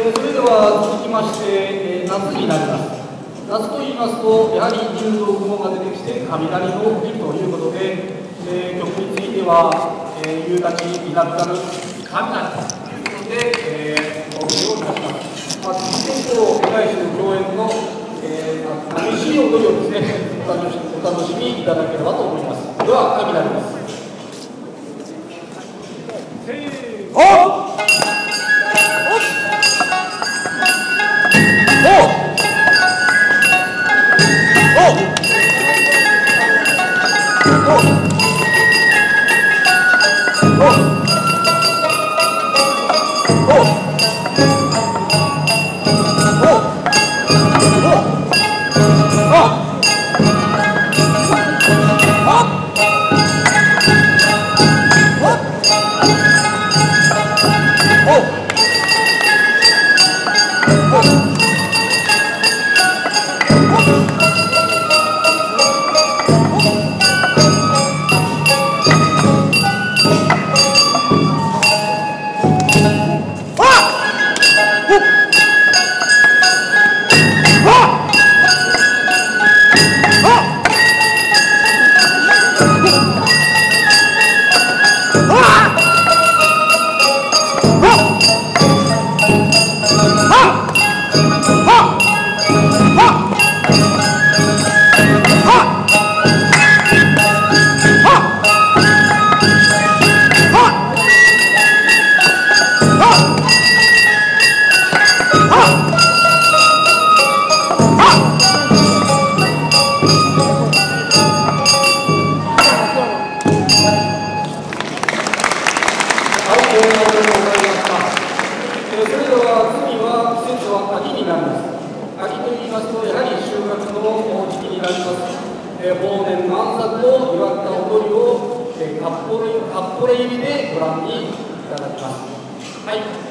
え、それでは続きまして、え、夏になります。夏と言いますと、やはり入道雲が出てきて雷の起きるということで、えー、曲については、えー、夕立稲光る雷ということで、え、お送りをいたします。まあ、天と被害者の共演の、え、激しい音りをです。ね、お楽しみいただければと思います。では、雷です。Oh! Oh! という意味でご覧にいただきます。はい。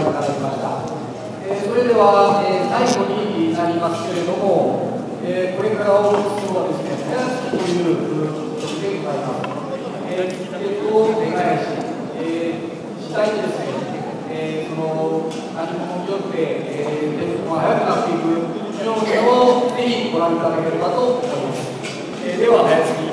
覧いただきました。えー、それでは、えー、最後になりますけれども、えー、これからお聞きはですね、早月という職でございます。えー、チケットをお願いし、えー、次第にですね、えー、その何もによって、えー、テンポが速くなっていく状況をぜひご覧いただければと思います。えー、では、早月。